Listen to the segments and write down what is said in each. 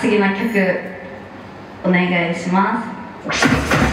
次の曲お願いします。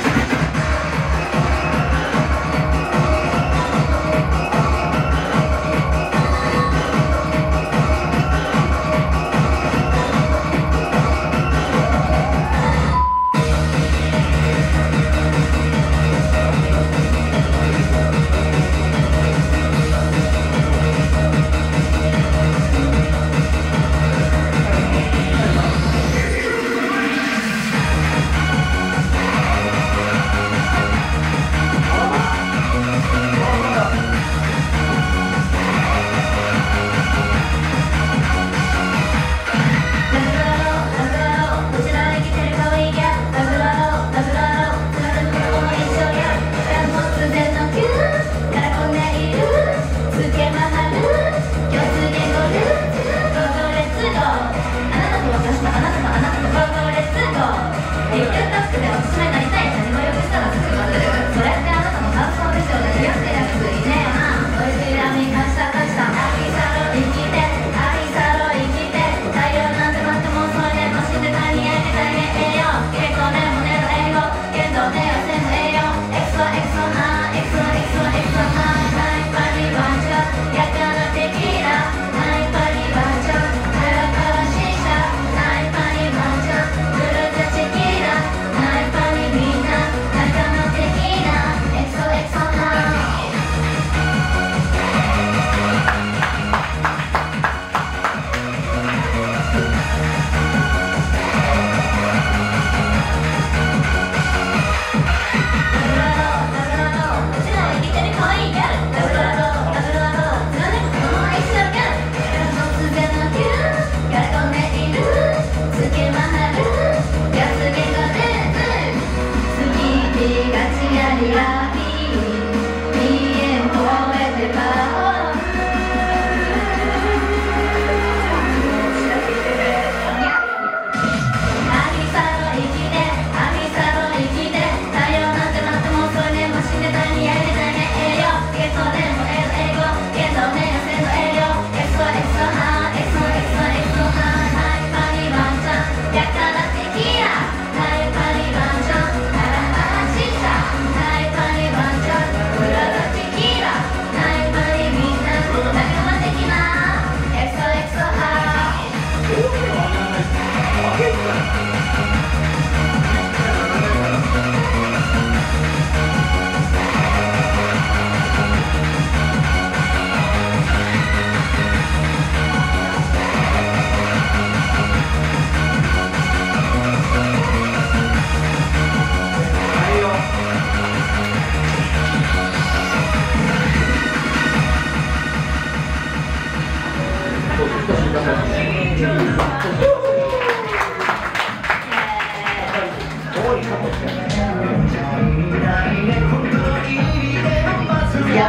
や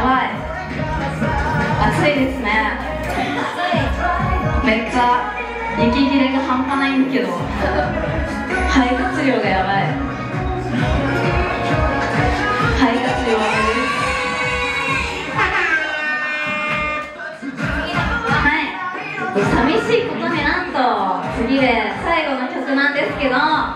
ばい。暑いですね。めっちゃ息切れが半端ないんだけど。排出量がやばい。しいことになんと次で最後の曲なんですけど。